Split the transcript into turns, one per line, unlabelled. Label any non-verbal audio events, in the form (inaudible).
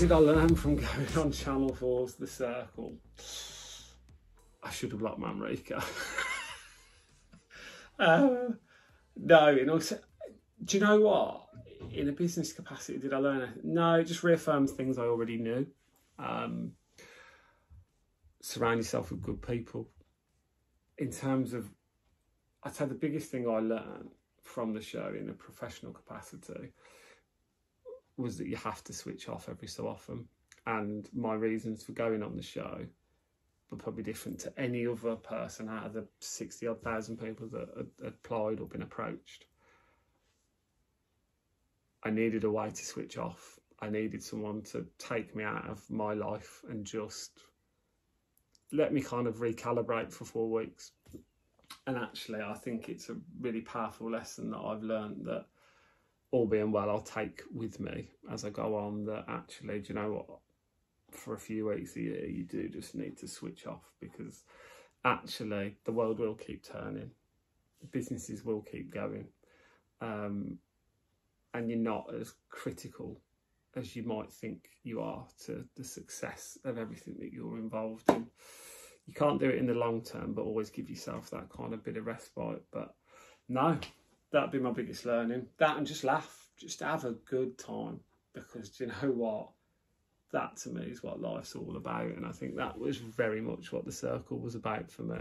did I learn from (laughs) going on Channel 4's The Circle? I should have blocked Manrika. (laughs) uh, no, know, do you know what? In a business capacity, did I learn it? No, it just reaffirms things I already knew. Um, surround yourself with good people. In terms of, I'd say the biggest thing I learned from the show in a professional capacity was that you have to switch off every so often. And my reasons for going on the show were probably different to any other person out of the 60 odd thousand people that had applied or been approached. I needed a way to switch off. I needed someone to take me out of my life and just let me kind of recalibrate for four weeks. And actually, I think it's a really powerful lesson that I've learned that all being well, I'll take with me as I go on that actually, do you know what? For a few weeks a year, you do just need to switch off because actually the world will keep turning, businesses will keep going, um, and you're not as critical as you might think you are to the success of everything that you're involved in. You can't do it in the long term, but always give yourself that kind of bit of respite. But no, that'd be my biggest learning. That and just laugh, just have a good time because you know what? That to me is what life's all about, and I think that was very much what the circle was about for me.